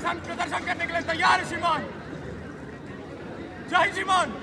किसान प्रदर्शन करने के लिए तैयार है श्रीमान। जय श्रीमान।